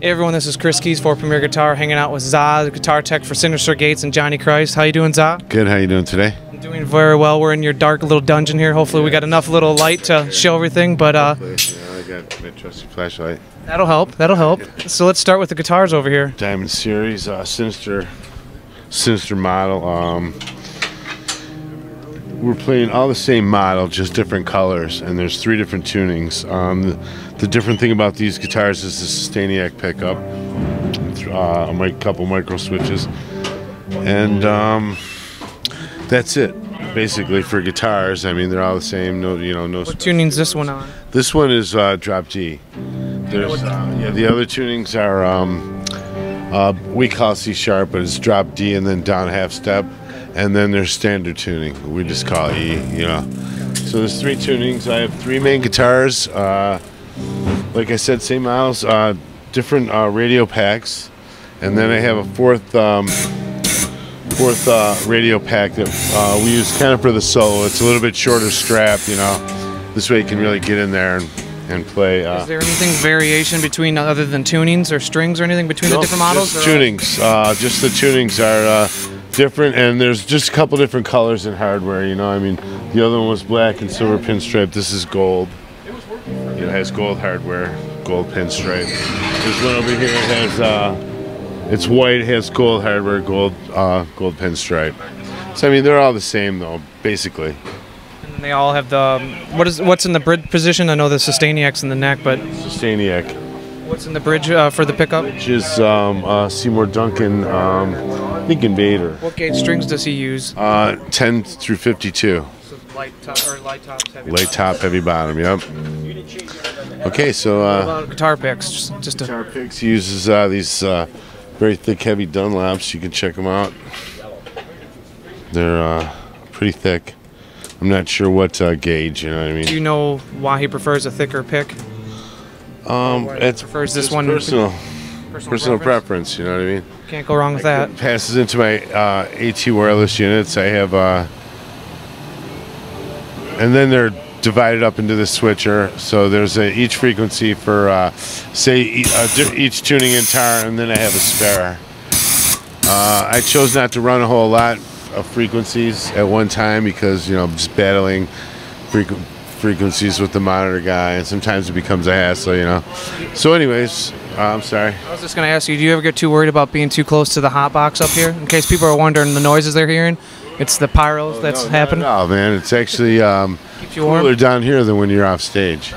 Hey everyone, this is Chris Kies for Premier Guitar, hanging out with Za, the guitar tech for Synyster Gates, and Johnny Christ. How you doing, Za? Good. How you doing today? I'm doing very well. We're in your dark little dungeon here. Hopefully, we got enough little light to show everything, but uh, Yeah, got my trusty flashlight. that'll help. That'll help. So let's start with the guitars over here. Diamond Series, uh, Synyster, Synyster model. Um, we're playing all the same model, just different colors, and there's three different tunings. Um, the, the different thing about these guitars is the Sustainiac pickup, uh, a couple micro switches, and um, that's it. Basically, for guitars, I mean they're all the same. No, you know, no. What tuning's this one on? This one is uh, drop D. There's uh, yeah. The other tunings are um, uh, we call C sharp, but it's drop D and then down half step, and then there's standard tuning. We just call E. You know. So there's three tunings. I have three main guitars. Uh, like I said, same models, uh, different uh, radio packs, and then I have a fourth. Um, Fourth uh, radio pack that uh, we use kind of for the solo. It's a little bit shorter strap, you know. This way you can really get in there and, and play. Uh, Is there anything variation between uh, other than tunings or strings or anything between the different models? Just tunings. Uh, just the tunings are uh, different, and there's just a couple different colors and hardware. You know, I mean, the other one was black and silver pinstripe. This is gold. It has gold hardware, gold pinstripe. This one over here has. It's white. It has gold hardware, gold, uh, gold pinstripe. So I mean, they're all the same though, basically. And they all have the um, what is what's in the bridge position? I know the Sustainiac's in the neck, but Sustainiac. what's in the bridge uh, for the pickup? Which is um, uh, Seymour Duncan, um, I think Invader. What gauge strings does he use? Uh, 10 through 52. So light top or light tops, heavy Late top, heavy bottom. Yep. Okay, so uh, guitar picks? Just, just Guitar Picks He uses uh, these uh, very thick, heavy Dunlops. You can check them out. They're uh, pretty thick. I'm not sure what uh, gauge. You know what I mean? do you know why he prefers a thicker pick? Um, it's prefers this one- Personal, Personal, personal preference. You know what I mean? Can't go wrong with that. passes into my uh, AT wireless units. I have, uh, and then they're divided up into the switcher. So there's a, each frequency for, uh, say, e- uh, each tuning in tar, and then I have a spare. Uh, I chose not to run a whole lot of frequencies at one time because you know I'm just battling frequ- frequencies with the monitor guy, and sometimes it becomes a hassle, you know. So, anyways, uh, I'm sorry. I was just going to ask you, do you ever get too worried about being too close to the hot box up here? In case people are wondering the noises they're hearing, it's the pyros that's No, happening. No, man, it's actually um, Keeps you warm? cooler down here than when you're off stage.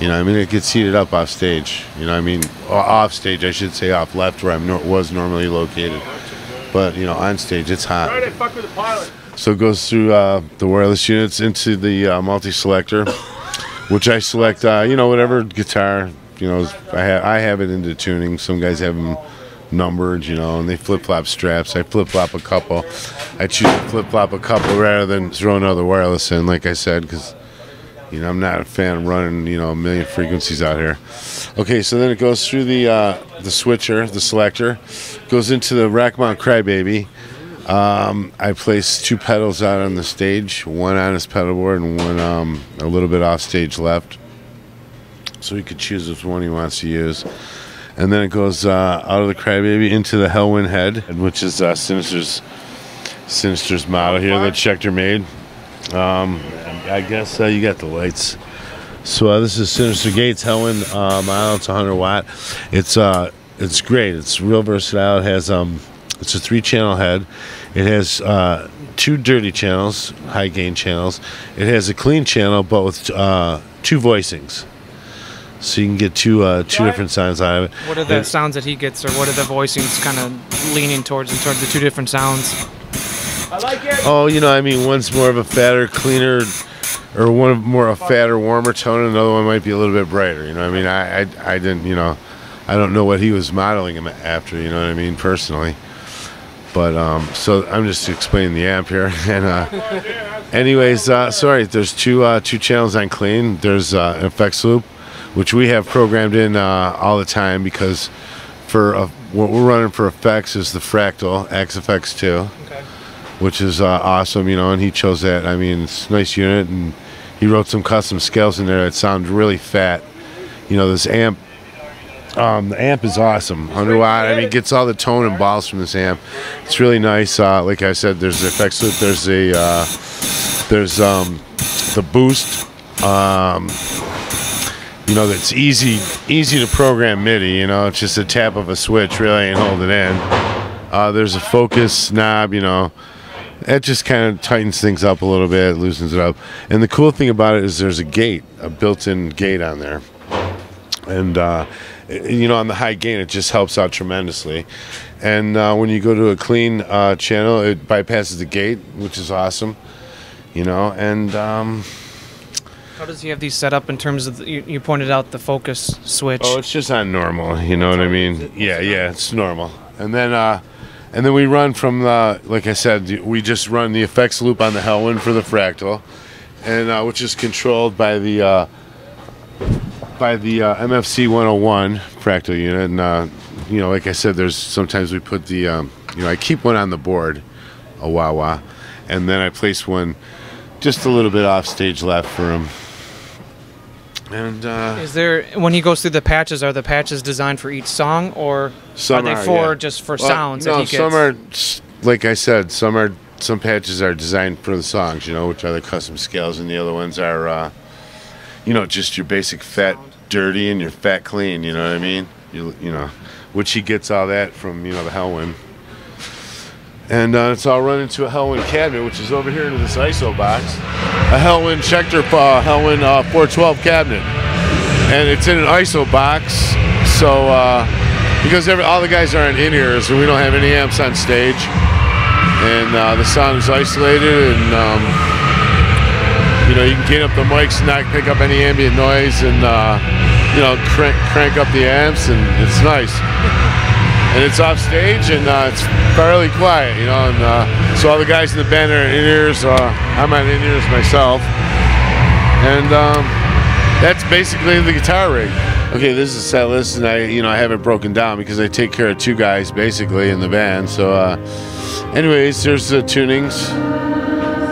You know, I mean, it gets heated up off stage. You know, I mean, off stage, I should say, off left where I am was normally located. But you know, on stage, it's hot. So it goes through uh, the wireless units into the uh, multi-selector, which I select. Uh, you know, whatever guitar. You know, I have I have it into tuning. Some guys have them numbered. You know, and they flip flop straps. I flip flop a couple. I choose to flip flop a couple rather than throw another wireless in, like I said, because you know I'm not a fan of running you know a million frequencies out here. Okay, so then it goes through the uh, the switcher, the selector, goes into the rack mount crybaby. Um, I place two pedals out on the stage, one on his pedal board and one um, a little bit off stage left. So he could choose which one he wants to use. And then it goes uh, out of the crybaby into the Hellwin head, which is uh, Synyster's Synyster's model here that Schecter made. Um, I guess uh, you got the lights. So uh, this is Synyster Gates Hellwin uh, model. It's 100 watt. It's uh, it's great. It's real versatile. It has um, it's a three channel head. It has uh, two dirty channels, high gain channels. It has a clean channel, but with uh, two voicings. So you can get two uh, two different sounds out of it. What are the It- sounds that he gets, or what are the voicings kind of leaning towards and towards the two different sounds? Oh, you know, I mean, one's more of a fatter, cleaner, or one of more of a fatter, warmer tone, and another one might be a little bit brighter. You know, I mean, I, I, I didn't, you know, I don't know what he was modeling him after. You know what I mean, personally. But um, so I'm just explaining the amp here, and uh, anyways, uh, sorry. There's two uh, two channels on clean. There's uh, an effects loop, which we have programmed in uh, all the time because for uh, what we're running for effects is the Fractal Axe-Fx two, Okay. which is uh, awesome, you know. And he chose that. I mean, it's a nice unit, and he wrote some custom scales in there that sound really fat. You know, this amp. Um, the amp is awesome. 100 watt. I mean, it gets all the tone and balls from this amp. It's really nice. Uh, like I said, there's the effects loop. There's a uh, there's um, the boost. Um, you know, that's easy easy to program MIDI. You know, it's just a tap of a switch, really, and hold it in. Uh, there's a focus knob. You know, that just kind of tightens things up a little bit, loosens it up. And the cool thing about it is there's a gate, a built-in gate on there, and uh, you know, on the high gain, it just helps out tremendously. And uh, when you go to a clean uh, channel, it bypasses the gate, which is awesome. You know, and um, How does he have these set up in terms of the, you, you pointed out the focus switch? Oh, it's just on normal. You know what I mean? Yeah, yeah, it's normal. And then, uh, and then we run from the, like I said, we just run the effects loop on the Hellwin for the fractal, and uh, which is controlled by the uh, by the uh, MFC 101 fractal unit. And uh, you know, like I said, there's sometimes we put the, um, you know, I keep one on the board, a wah wah, and then I place one just a little bit off stage left for him. And uh, Is there when he goes through the patches? Are the patches designed for each song, or are they are, for yeah. just for Well, sounds? No, that he some are like I said. Some are some patches are designed for the songs, you know, which are the custom scales, and the other ones are, uh, you know, just your basic fat dirty and your fat clean. You know what I mean? You you know, which he gets all that from you know the Hellwin. And uh, it's all run into a Hellwin cabinet, which is over here into this ISO box. A Hellwin Schecter uh, uh, 412 cabinet and it's in an ISO box. So uh, because every, all the guys are in ears, and we don't have any amps on stage, and uh, the sound is isolated, and um, you know you can gain up the mics and not pick up any ambient noise, and uh, you know crank crank up the amps, and it's nice. And it's off stage, and uh, it's fairly quiet, you know. And uh, so all the guys in the band are in ears. Uh, I'm on in ears myself, and. Um, that's basically the guitar rig. Okay, this is a set list, and I, you know, I have it broken down because I take care of two guys basically in the band. So, uh, anyways, there's the tunings.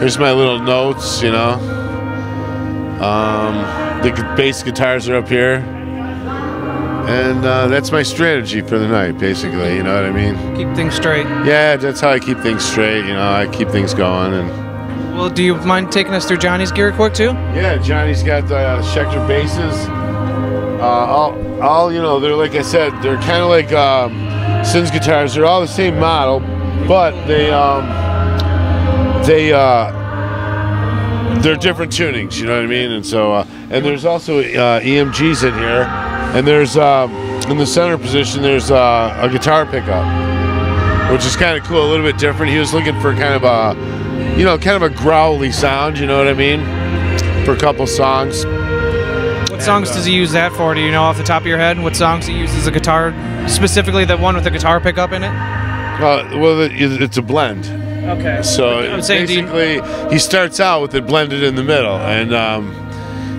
Here's my little notes, you know. Um, the bass guitars are up here, and uh, that's my strategy for the night, basically. You know what I mean? keep things straight. Yeah, that's how I keep things straight. You know, I keep things going, and. Well, do you mind taking us through Johnny's gear quick too? Yeah, Johnny's got the uh, Schecter basses. Uh, all, all you know, they're like I said, they're kind of like um, Syn's guitars. They're all the same model, but they um, they uh, they're different tunings. You know what I mean? And so, uh, and there's also uh, EMGs in here, and there's um, in the center position there's uh, a guitar pickup, which is kind of cool, a little bit different. He was looking for kind of a you know, kind of a growly sound, you know what I mean? For a couple songs. What songs uh, does he use that for? Do you know off the top of your head what songs he uses a guitar, specifically the one with the guitar pickup in it? Uh, well, it's a blend. Okay. So I'm saying, you- basically, he starts out with it blended in the middle, and um,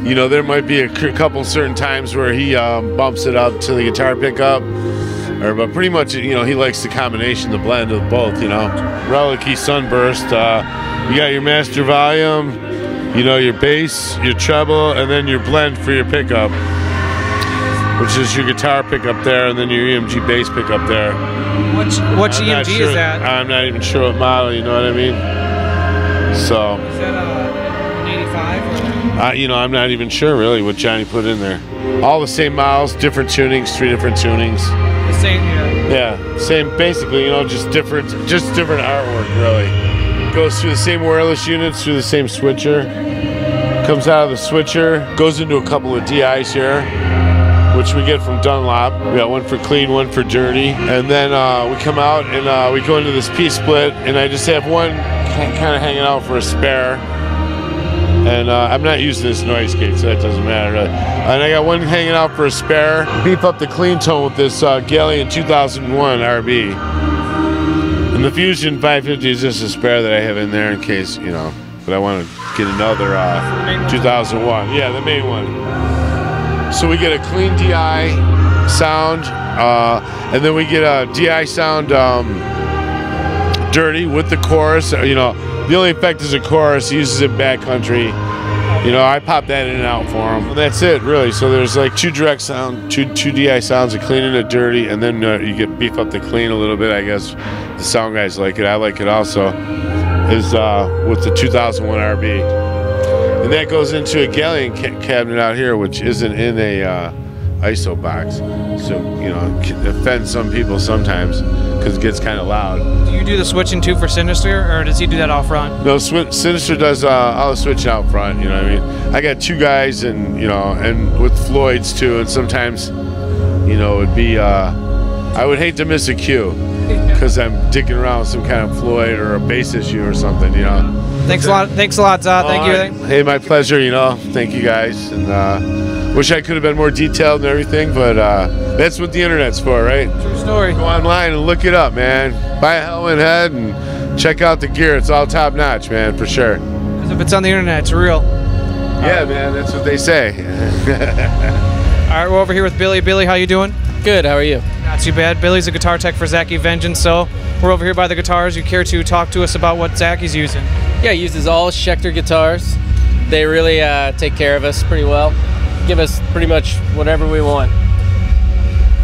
you know there might be a couple certain times where he um, bumps it up to the guitar pickup, or but pretty much you know he likes the combination, the blend of both. You know, Relic Key Sunburst. Uh, you got your master volume, you know your bass, your treble, and then your blend for your pickup, which is your guitar pickup there, and then your EMG bass pickup there. Which which EMG sure- is that? I'm not even sure what model. You know what I mean? So, 85? uh, you know, I'm not even sure really what Johnny put in there. All the same miles, different tunings, three different tunings. The same here. Yeah, same. Basically, you know, just different, just different artwork. Really, goes through the same wireless units, through the same switcher. Comes out of the switcher, goes into a couple of DIs here, which we get from Dunlop. We got one for clean, one for dirty, and then uh, we come out and uh, we go into this P split, and I just have one kind of hanging out for a spare. And uh, I'm not using this noise gate, so that doesn't matter. Really. And I got one hanging out for a spare. Beef up the clean tone with this uh, Gallien 2001 RB. And the Fusion 550 is just a spare that I have in there in case, you know, but I want to get another uh, 2001. Yeah, the main one. So we get a clean DI sound, uh, and then we get a DI sound um, dirty with the chorus. You know, the only effect is a chorus. He uses it Bat Country. You know, I pop that in and out for him. That's it, really. So there's like two direct sound, two two DI sounds, a clean and a dirty, and then uh, you get beef up the clean a little bit. I guess the sound guys like it. I like it also. Is uh, with the 2001 RB, and that goes into a galleon ca- cabinet out here, which isn't in a uh, ISO box. So you know, it offends some people sometimes because it gets kind of loud. Do you do the switching too for Synyster, or does he do that off front? No, Swi- Synyster does uh, all the switching out front. You know what I mean? I got two guys, and you know, and with Floyd's too, and sometimes, you know, it'd be. Uh, I would hate to miss a cue because I'm dicking around with some kind of Floyd or a bass issue or something. You know. Thanks a lot. Thanks a lot, Zah. Thank you. Hey, my pleasure. You know, thank you guys, and uh, wish I could have been more detailed and everything, but uh, that's what the internet's for, right? True story. Go online and look it up, man. Buy a helmet head and check out the gear. It's all top notch, man, for sure. 'Cause if it's on the internet, it's real. Yeah, man, that's what they say. All right, we're over here with Billy. Billy, how you doing? Good. How are you? Not too bad. Billy's a guitar tech for Zacky Vengeance, so we're over here by the guitars. You care to talk to us about what Zacky's using? Yeah, he uses all Schecter guitars. They really uh, take care of us pretty well. Give us pretty much whatever we want.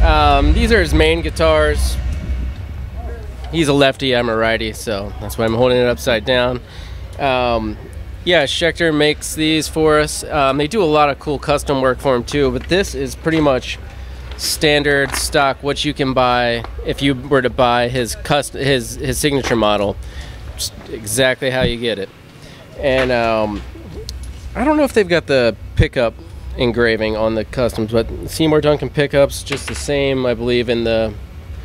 Um, these are his main guitars. He's a lefty, I'm a righty, so that's why I'm holding it upside down. Um, yeah, Schecter makes these for us. Um, they do a lot of cool custom work for him too, but this is pretty much standard stock what you can buy if you were to buy his cust- his his signature model. Just exactly how you get it. And um, I don't know if they've got the pickup engraving on the customs, but Seymour Duncan pickups just the same, I believe. In the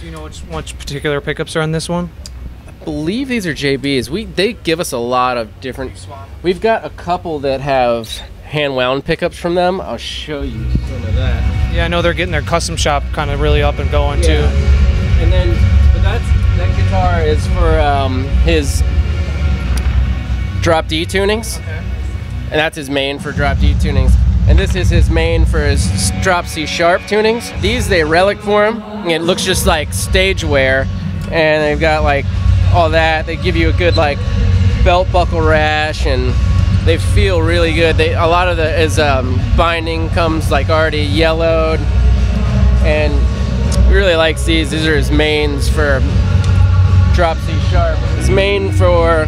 Do you know which, which particular pickups are on this one? I believe these are JBs. We they give us a lot of different. We've got a couple that have hand wound pickups from them. I'll show you some of that. Yeah, I know they're getting their custom shop kind of really up and going too. And then, but that's that guitar is for um, his drop D tunings, and that's his main for drop D tunings. And this is his main for his drop C sharp tunings. These they relic for him. It looks just like stage wear, and they've got like all that. They give you a good like belt buckle rash, and they feel really good. They a lot of the his um, binding comes like already yellowed, and he really likes these. These are his mains for drop C sharp. His main for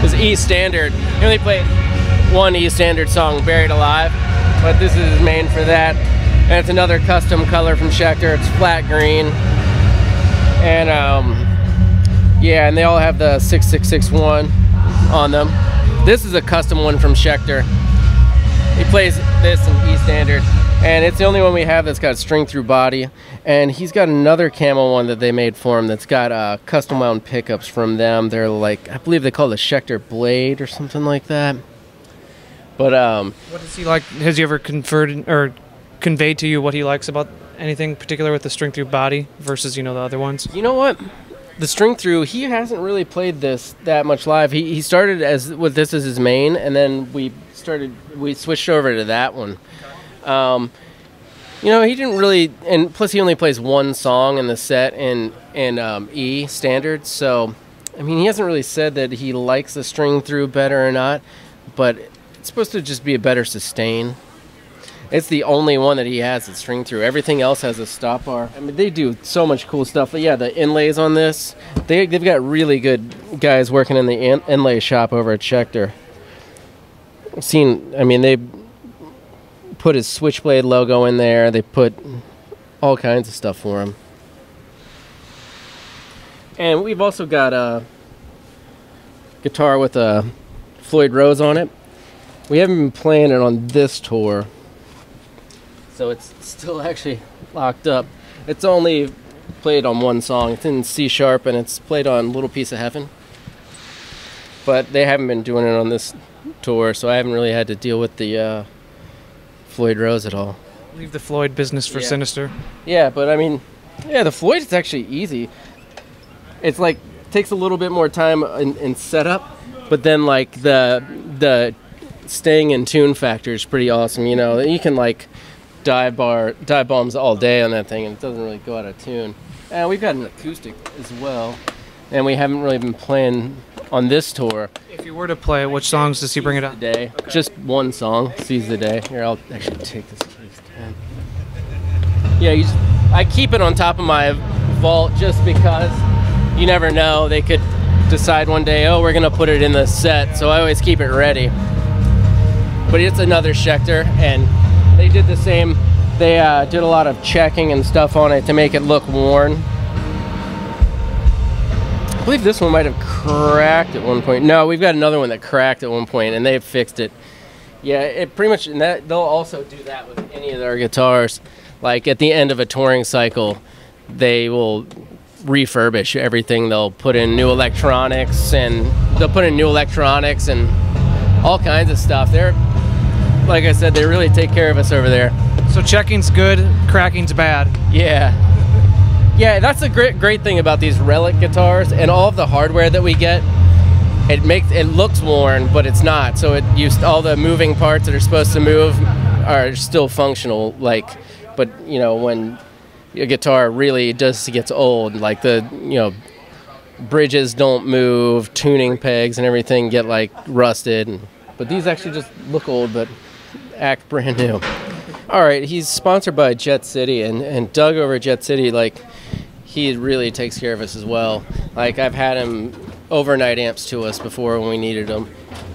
his E standard. He only played one E standard song, Buried Alive, but this is main for that. And it's another custom color from Schecter. It's flat green. And um, yeah, and they all have the 6661 on them. This is a custom one from Schecter. He plays this in E standard, and it's the only one we have that's got string through body. And he's got another camel one that they made for him that's got uh, custom wound pickups from them. They're like, I believe they call it the Schecter Blade or something like that. But um, What does he like? Has he ever conferred or conveyed to you what he likes about anything particular with the string through body versus you know the other ones? You know what? The string through, he hasn't really played this that much live. He, he started as with this as his main, and then we started we switched over to that one. Um, you know, he didn't really, and plus he only plays one song in the set in in um, E standard. So, I mean, he hasn't really said that he likes the string through better or not, but it's supposed to just be a better sustain. It's the only one that he has that's string through. Everything else has a stop bar. I mean, they do so much cool stuff. But yeah, the inlays on this, they they've got really good guys working in the in- inlay shop over at Schecter. Seen, I mean, they put his Switchblade logo in there. They put all kinds of stuff for him. And we've also got a guitar with a Floyd Rose on it. We haven't been playing it on this tour, so it's still actually locked up. It's only played on one song. It's in C sharp and it's played on Little Piece of Heaven. But they haven't been doing it on this tour, so I haven't really had to deal with the uh, Floyd Rose at all. Leave the Floyd business for Yeah. Synyster. Yeah, but I mean, yeah, the Floyd is actually easy. It's like takes a little bit more time in, in setup, but then like the the staying in tune factor is pretty awesome. You know, you can like dive bar dive bombs all day on that thing, and it doesn't really go out of tune. And we've got an acoustic as well, and we haven't really been playing on this tour If you were to play, it, which songs does he bring it on? today. Just one song, "Seize the Day." Here, I'll actually take this. Yeah, you just, I keep it on top of my vault just because you never know. They could decide one day, oh, we're gonna put it in the set, so I always keep it ready. But it's another Schecter, and they did the same. They uh, did a lot of checking and stuff on it to make it look worn. I believe this one might have cracked at one point. No, we've got another one that cracked at one point, and they've fixed it. Yeah, it pretty much. And that they'll also do that with any of their guitars. Like at the end of a touring cycle, they will refurbish everything. They'll put in new electronics, and they'll put in new electronics and all kinds of stuff. They're like I said, they really take care of us over there. So checking's good, cracking's bad. Yeah. Yeah, that's the great great thing about these relic guitars and all of the hardware that we get. It makes it looks worn, but it's not. So it used all the moving parts that are supposed to move are still functional. Like, but you know when a guitar really just gets old, like the you know bridges don't move, tuning pegs and everything get like rusted. And, but these actually just look old, but act brand new. All right, he's sponsored by Jet City, and, and Doug over at Jet City, like, he really takes care of us as well. Like, I've had him overnight amps to us before when we needed them.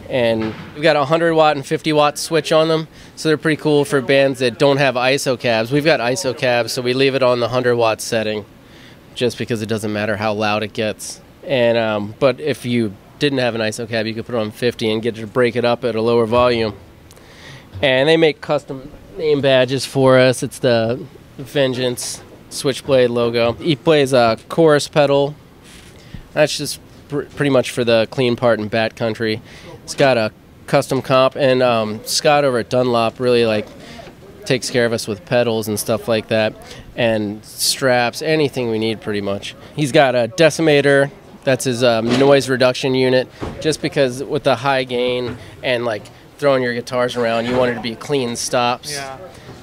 And we've got a 100 watt and 50 watt switch on them, so they're pretty cool for bands that don't have ISO cabs. We've got ISO cabs, so we leave it on the 100 watt setting just because it doesn't matter how loud it gets. And um, but if you didn't have an ISO cab, you could put it on 50 and get it to break it up at a lower volume. And they make custom name badges for us. It's the Vengeance Switchblade logo. He plays a chorus pedal. That's just pr- pretty much for the clean part in Bat Country. It's got a custom comp, and um, Scott over at Dunlop really like takes care of us with pedals and stuff like that, and straps, anything we need pretty much. He's got a decimator. That's his um, noise reduction unit. Just because with the high gain and like throwing your guitars around, you want it to be clean stops.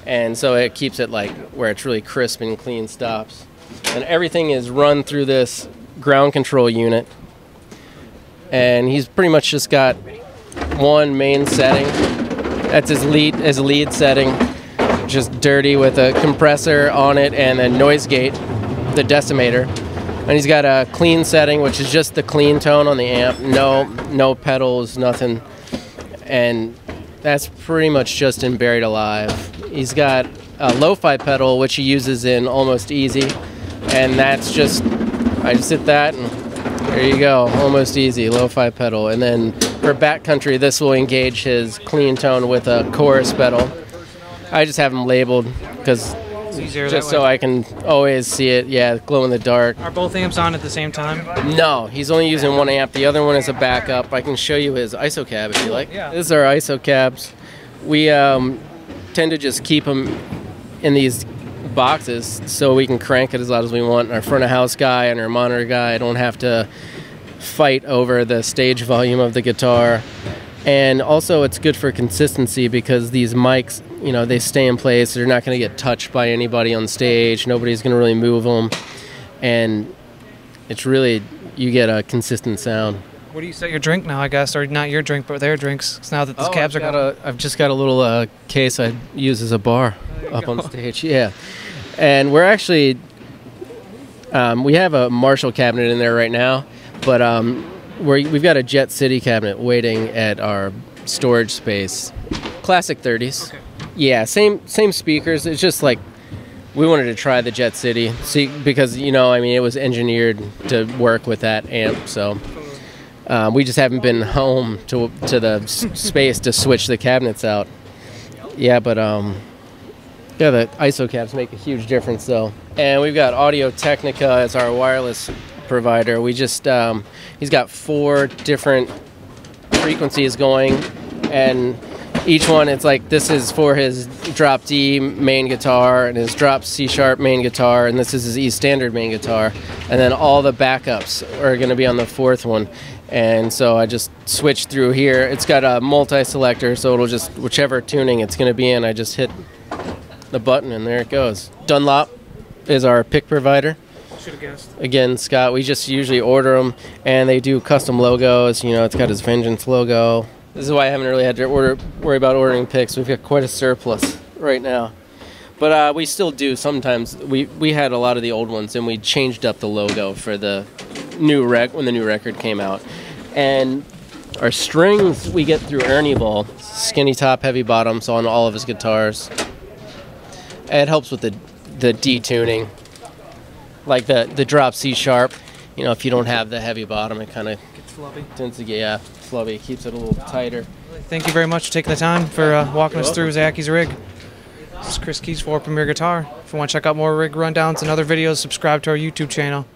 And so it keeps it like where it's really crisp and clean stops. And everything is run through this ground control unit. And he's pretty much just got one main setting. That's his lead his lead setting. Just dirty with a compressor on it and a noise gate, the decimator. And he's got a clean setting, which is just the clean tone on the amp. No no pedals, nothing. And that's pretty much just in Buried Alive. He's got a lo-fi pedal, which he uses in Almost Easy, and that's just I just hit that, and there you go, Almost Easy lo-fi pedal. And then for Bat Country, this will engage his clean tone with a chorus pedal. I just have them labeled because It's easier just so. I can always see it. Yeah, glow in the dark. Are both amps on at the same time? No, he's only using one amp. The other one is a backup. I can show you his ISO cab if you like. Yeah. This is our ISO cabs. We um, tend to just keep them in these boxes so we can crank it as loud as we want. Our front of house guy and our monitor guy don't have to fight over the stage volume of the guitar. And also, it's good for consistency because these mics, you know, they stay in place. They're not going to get touched by anybody on stage. Nobody's going to really move them. And it's really, you get a consistent sound. what do you set your drink now? I guess, or not your drink, but their drinks. 'cause now that the cabs I've are got gone. a, I've just got a little uh, case I use as a bar up on stage. Yeah, and we're actually um, we have a Marshall cabinet in there right now, but um, we're, we've got a Jet City cabinet waiting at our storage space. Classic 30s. Yeah, same same speakers. It's just like we wanted to try the Jet City, see because you know I mean it was engineered to work with that amp, so. Um, we just haven't been home to to the space to switch the cabinets out. Yeah, but um, yeah, the ISO cabs make a huge difference though. And we've got Audio Technica as our wireless provider. We just um, he's got four different frequencies going, and each one it's like this is for his drop D main guitar and his drop C sharp main guitar, and this is his E standard main guitar, and then all the backups are going to be on the fourth one. And so I just switch through here. It's got a multi-selector, so it'll just whichever tuning it's going to be in, I just hit the button and there it goes. Dunlop is our pick provider. Should have guessed. Again, Scott, we just usually order them, and they do custom logos. You know, it's got his Vengeance logo. This is why I haven't really had to order worry about ordering picks. We've got quite a surplus right now, but uh, we still do sometimes. We we had a lot of the old ones, and we changed up the logo for the new rec when the new record came out, and our strings we get through Ernie Ball, skinny top, heavy bottoms on all of his guitars. It helps with the the detuning like the the drop C sharp. You know, if you don't have the heavy bottom, it kind of It's flubby. tends to get yeah flubby. It keeps it a little tighter. Thank you very much for taking the time for uh, walking us through Zacky's rig. This is Chris Kies for Premier Guitar. If you want to check out more rig rundowns and other videos, subscribe to our YouTube channel.